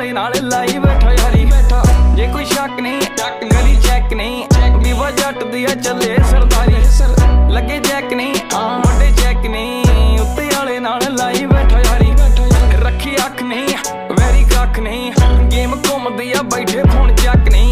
ਨਾਲੇ ਨਾਲ ਲਾਈ ਬੈਠਾ ਯਾਰੀ ਬੈਠਾ। ਜੇ ਕੋਈ ਸ਼ੱਕ ਨਹੀਂ, ਚੱਕ ਕਰੀ ਚੈੱਕ ਨਹੀਂ। ਵੀਵਾ ਜੱਟ ਦੀ ਆ, ਚੱਲੇ ਸਰਦਾਰੀ। ਲੱਗੇ ਜੈਕ ਨਹੀਂ ਆ ਮੋਢੇ ਚੈੱਕ ਨਹੀਂ। ਉੱਤੇ ਵਾਲੇ ਨਾਲ ਲਾਈ ਬੈਠਾ ਯਾਰੀ ਰੱਖੀ ਅੱਖ ਨਹੀਂ, ਵੈਰੀ ਕੱਖ ਨਹੀਂ। ਗੇਮ ਘੁੰਮਦੀ ਆ, ਬੈਠੇ ਫੋਨ ਚੱਕ ਨਹੀਂ।